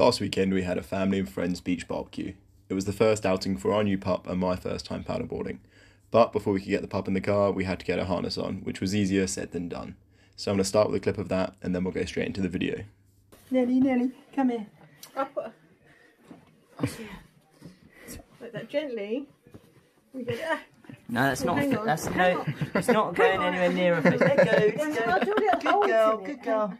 Last weekend we had a family and friends beach barbecue. It was the first outing for our new pup and my first time paddleboarding. But before we could get the pup in the car, we had to get a harness on, which was easier said than done. So I'm going to start with a clip of that and then we'll go straight into the video. Nelly, Nelly, come here. I'll put a... Oh, yeah. Like that gently. We go, ah. No, that's not. fit. on, That's hang no. on. It's not going anywhere near a fish. Let go. Yeah, Let I'll go. do a little Good girl. Good girl.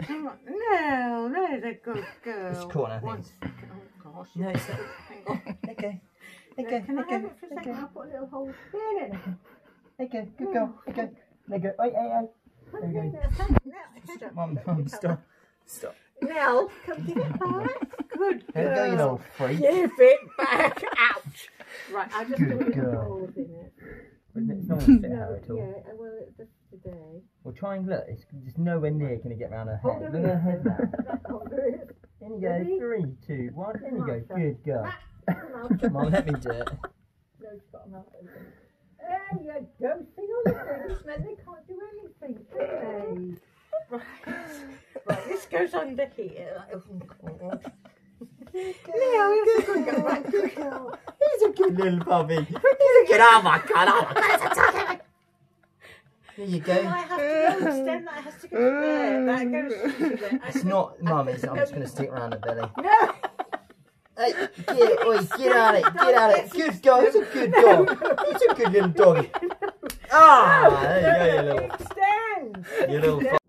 Hang on. No, no, they're good girl. It's corner, I think. One second. Oh, gosh. No, it's not. Hang on. Let go. Yeah, Can I have go. it for a second? go. I'll put a little hole there in it. Let go. Good girl. Go. Let go. Oi, oi, oi. There we go. Mum, mum, stop. Stop. Now, come give it back. Good girl. There we go, you little freak. Give it back. Ouch. Right, I'll just Good do a little girl. holes in it. It's not going to fit No, her at all. yeah, uh, well, it's just today. Well, try and look. It's just nowhere near going to get round her Hold head. on Look at her head now. minute. Hold it. In you go. Ready? Three, two, one. In you go. Good girl. Ah, come on, let me do it. No, it's got enough open. There you go. See all the things, man. They can't do anything, can they? Right. Right, this goes under here. Oh, God. Leo, he's a good girl. Right, good A good little puppy. He's a good. Oh my god. Oh my god. It's attacking. There you go. I have to go extend that has to go there. That goes there. It's not, mum. It's, I'm just going to stick around her belly. No. Hey, get, oi, get out of it, get out of it. Good dog, it's a good dog. It's a good little doggy. Ah, there you go, you little, Extend. you little.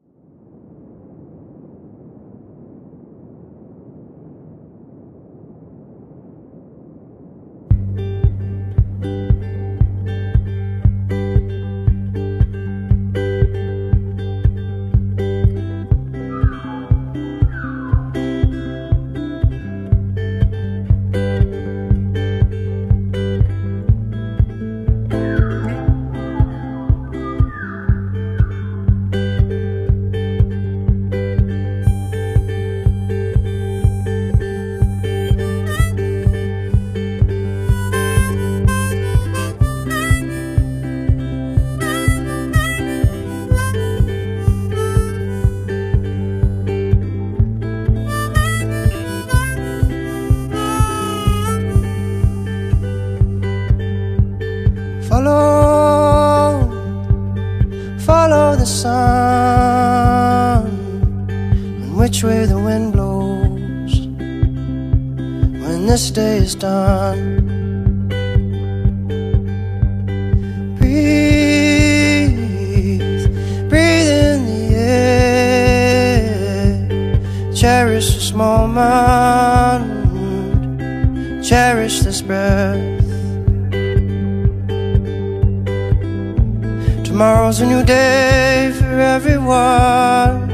Follow, follow the sun, and which way the wind blows. When this day is done. Breathe, breathe in the air, cherish this moment, cherish this breath. Tomorrow's a new day for everyone.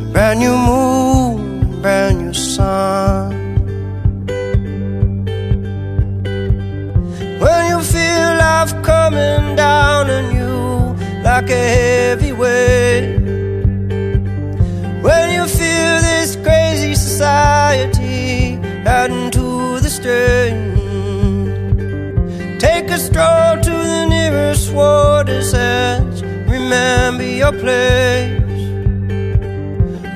A brand new moon, brand new sun. When you feel life coming down on you like a heavy weight. When you feel this crazy society adding to the strain. Nearest water's edge. Remember your place.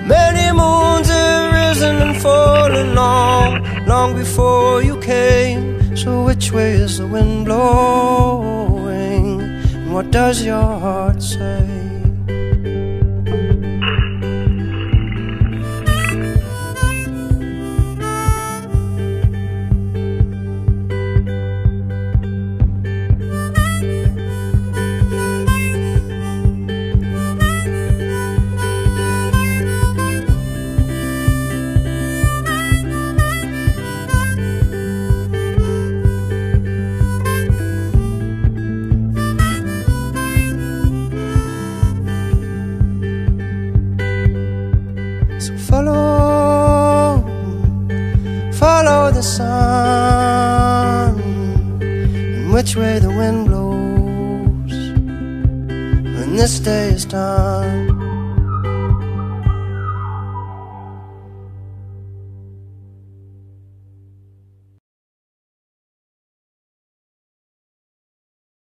Many moons have risen and fallen long, long before you came. So which way is the wind blowing? And what does your heart say? Follow, follow the sun, and which way the wind blows when this day is done.